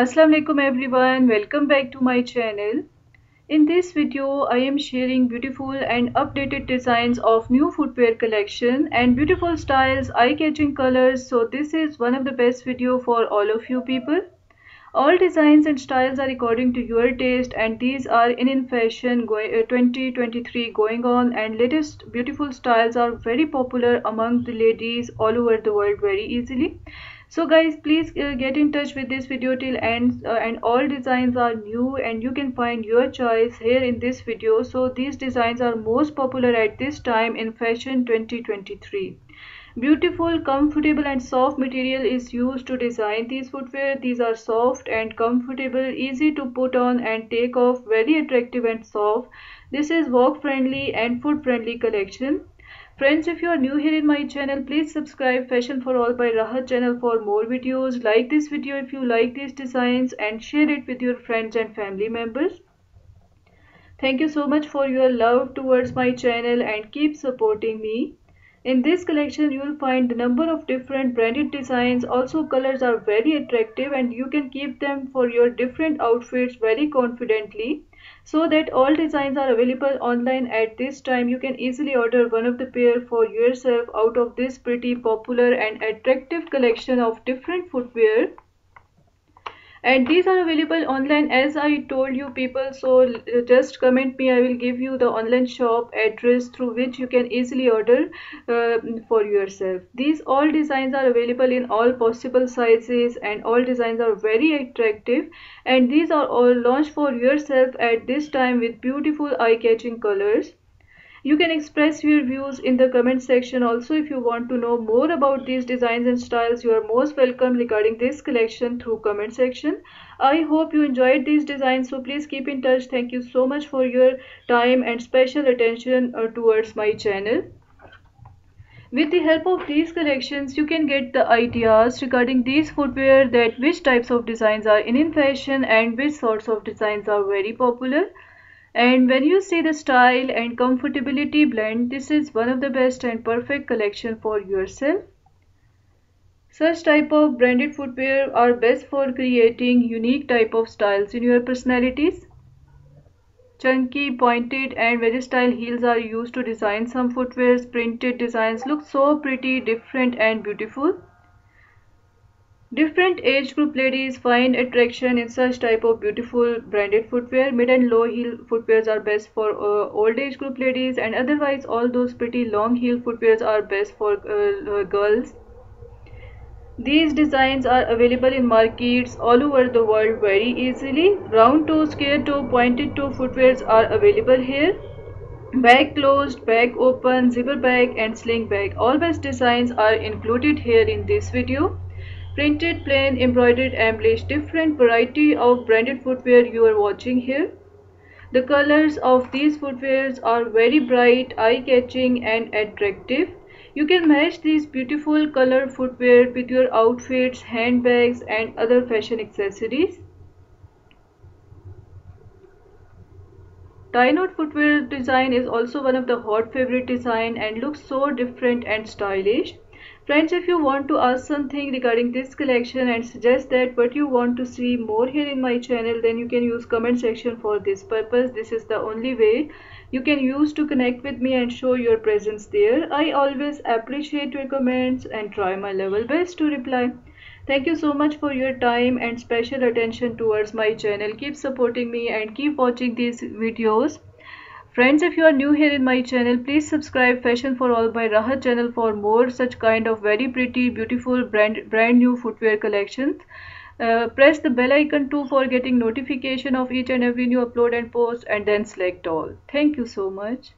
Assalamualaikum everyone. Welcome back to my channel. In this video I am sharing beautiful and updated designs of new footwear collection and beautiful styles eye-catching colors. So this is one of the best video for all of you people. All designs and styles are according to your taste and these are in in fashion uh, 2023 going on. And latest beautiful styles are very popular among the ladies all over the world very easily so guys please uh, get in touch with this video till end uh, and all designs are new and you can find your choice here in this video. So these designs are most popular at this time in fashion 2023 beautiful comfortable and soft material is used to design these footwear. These are soft and comfortable easy to put on and take off very attractive and soft. This is walk friendly and foot friendly collection Friends, if you are new here in my channel, please subscribe Fashion for All by Rahat channel for more videos. Like this video if you like these designs and share it with your friends and family members. Thank you so much for your love towards my channel and keep supporting me. In this collection, you will find the number of different branded designs. Also, colors are very attractive and you can keep them for your different outfits very confidently so that all designs are available online at this time you can easily order one of the pair for yourself out of this pretty popular and attractive collection of different footwear and these are available online as i told you people so just comment me i will give you the online shop address through which you can easily order uh, for yourself. These all designs are available in all possible sizes and all designs are very attractive. And these are all launched for yourself at this time with beautiful eye-catching colors you can express your views in the comment section also if you want to know more about these designs and styles you are most welcome regarding this collection through comment section. I hope you enjoyed these designs so please keep in touch. Thank you so much for your time and special attention uh, towards my channel. With the help of these collections, you can get the ideas regarding these footwear that which types of designs are in, in fashion and which sorts of designs are very popular and when you see the style and comfortability blend this is one of the best and perfect collection for yourself. Such type of branded footwear are best for creating unique type of styles in your personalities. Chunky pointed and very style heels are used to design some footwears. Printed designs look so pretty different and beautiful Different age group ladies find attraction in such type of beautiful branded footwear. Mid and low heel footwears are best for uh, old age group ladies and otherwise all those pretty long heel footwears are best for uh, uh, girls. These designs are available in markets all over the world very easily. Round toe, square toe, pointed toe footwears are available here. Bag closed, bag open, zipper bag and sling bag. All best designs are included here in this video printed plain embroidered embellished different variety of branded footwear you are watching here. The colors of these footwears are very bright eye-catching and attractive. You can match these beautiful color footwear with your outfits handbags and other fashion accessories. Tie knot footwear design is also one of the hot favorite design and looks so different and stylish Friends, if you want to ask something regarding this collection and suggest that what you want to see more here in my channel, then you can use comment section for this purpose. This is the only way you can use to connect with me and show your presence there. I always appreciate your comments and try my level best to reply. Thank you so much for your time and special attention towards my channel. Keep supporting me and keep watching these videos. Friends, if you are new here in my channel, please subscribe Fashion for All by Rahat channel for more such kind of very pretty, beautiful, brand, brand new footwear collections. Uh, press the bell icon too for getting notification of each and every new upload and post and then select all. Thank you so much.